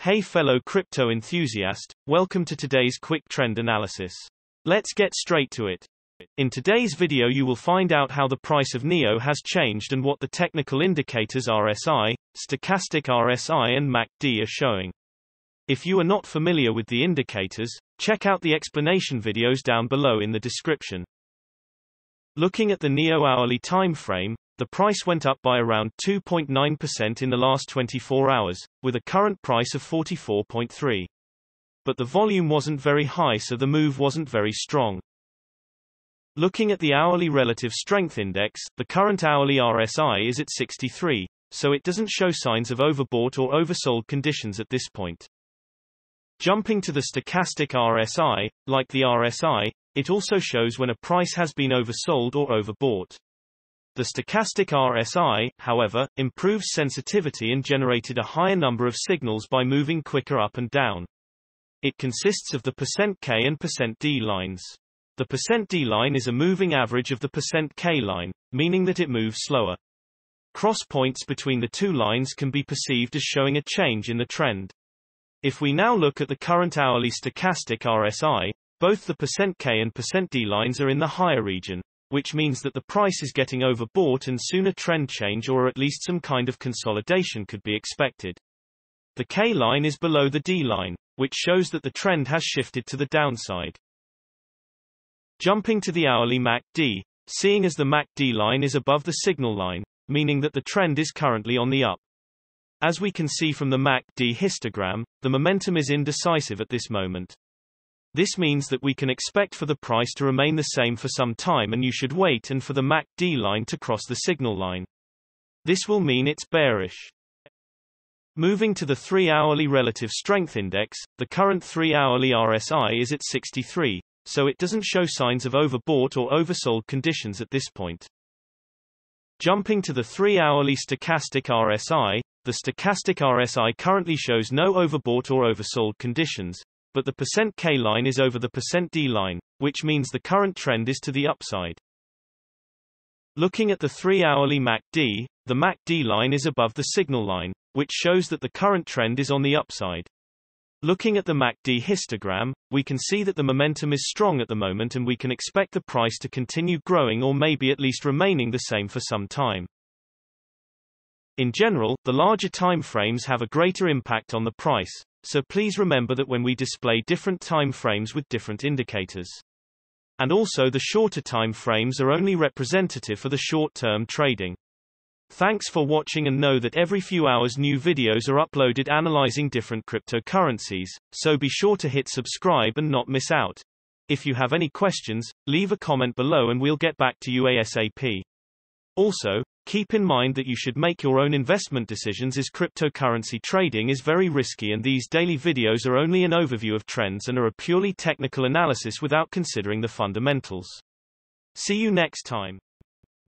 Hey fellow crypto enthusiast, welcome to today's quick trend analysis. Let's get straight to it. In today's video you will find out how the price of NEO has changed and what the technical indicators RSI, stochastic RSI and MACD are showing. If you are not familiar with the indicators, check out the explanation videos down below in the description. Looking at the NEO hourly time frame, the price went up by around 2.9% in the last 24 hours, with a current price of 44.3. But the volume wasn't very high so the move wasn't very strong. Looking at the hourly relative strength index, the current hourly RSI is at 63, so it doesn't show signs of overbought or oversold conditions at this point. Jumping to the stochastic RSI, like the RSI, it also shows when a price has been oversold or overbought. The stochastic RSI, however, improves sensitivity and generated a higher number of signals by moving quicker up and down. It consists of the percent %K and percent %D lines. The percent %D line is a moving average of the percent %K line, meaning that it moves slower. Cross points between the two lines can be perceived as showing a change in the trend. If we now look at the current hourly stochastic RSI, both the percent %K and percent %D lines are in the higher region, which means that the price is getting overbought and soon a trend change or at least some kind of consolidation could be expected. The K line is below the D line, which shows that the trend has shifted to the downside. Jumping to the hourly MACD, seeing as the MACD line is above the signal line, meaning that the trend is currently on the up. As we can see from the MACD histogram, the momentum is indecisive at this moment. This means that we can expect for the price to remain the same for some time and you should wait and for the MACD line to cross the signal line. This will mean it's bearish. Moving to the 3-hourly relative strength index, the current 3-hourly RSI is at 63, so it doesn't show signs of overbought or oversold conditions at this point. Jumping to the 3-hourly stochastic RSI, the stochastic RSI currently shows no overbought or oversold conditions, but the percent %K line is over the percent %D line, which means the current trend is to the upside. Looking at the 3-hourly MACD, the MACD line is above the signal line, which shows that the current trend is on the upside. Looking at the MACD histogram, we can see that the momentum is strong at the moment and we can expect the price to continue growing or maybe at least remaining the same for some time. In general, the larger time frames have a greater impact on the price, so please remember that when we display different time frames with different indicators. And also the shorter time frames are only representative for the short-term trading. Thanks for watching and know that every few hours new videos are uploaded analyzing different cryptocurrencies, so be sure to hit subscribe and not miss out. If you have any questions, leave a comment below and we'll get back to you ASAP. Also, Keep in mind that you should make your own investment decisions as cryptocurrency trading is very risky and these daily videos are only an overview of trends and are a purely technical analysis without considering the fundamentals. See you next time.